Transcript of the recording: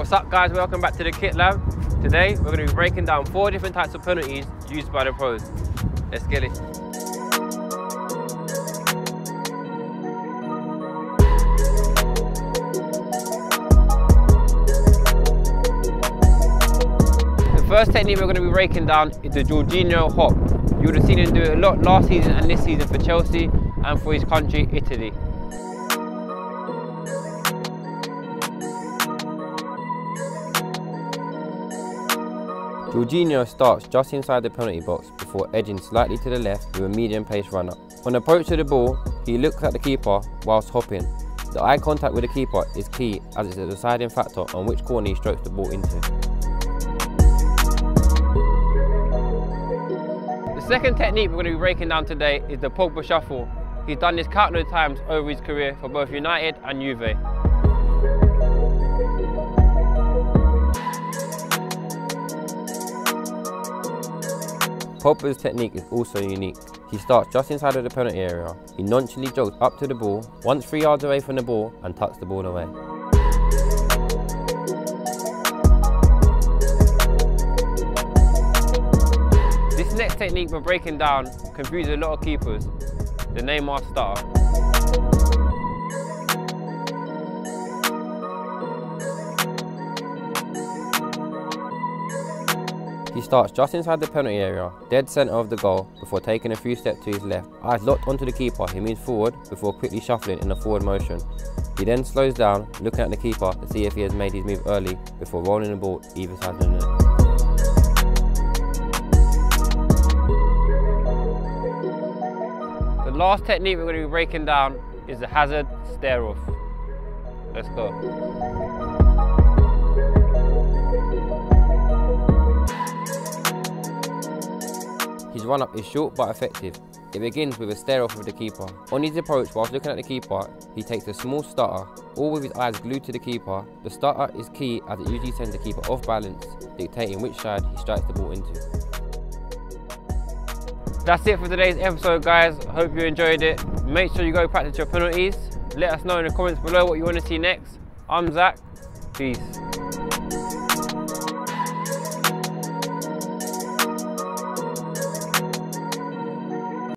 What's up guys, welcome back to the Kit Lab. Today we're going to be breaking down four different types of penalties used by the pros. Let's get it. The first technique we're going to be breaking down is the Jorginho hop. You would have seen him do it a lot last season and this season for Chelsea and for his country, Italy. Jorginho starts just inside the penalty box before edging slightly to the left with a medium pace runner. On approach to the ball, he looks at the keeper whilst hopping. The eye contact with the keeper is key as it's a deciding factor on which corner he strokes the ball into. The second technique we're going to be breaking down today is the Pogba shuffle. He's done this countless times over his career for both United and Juve. Pogba's technique is also unique. He starts just inside of the penalty area. He nonchalantly jogs up to the ball, once three yards away from the ball, and tucks the ball away. This next technique we're breaking down confuses a lot of keepers, the Neymar stutter. He starts just inside the penalty area, dead centre of the goal, before taking a few steps to his left. Eyes locked onto the keeper, he moves forward before quickly shuffling in a forward motion. He then slows down, looking at the keeper to see if he has made his move early before rolling the ball either side of the net. The last technique we're going to be breaking down is the Hazard stare off. Let's go. His run up is short but effective. It begins with a stare off of the keeper. On his approach whilst looking at the keeper, he takes a small stutter, all with his eyes glued to the keeper. The stutter is key as it usually sends the keeper off balance, dictating which side he strikes the ball into. That's it for today's episode guys, hope you enjoyed it. Make sure you go practice your penalties. Let us know in the comments below what you want to see next. I'm Zak, peace.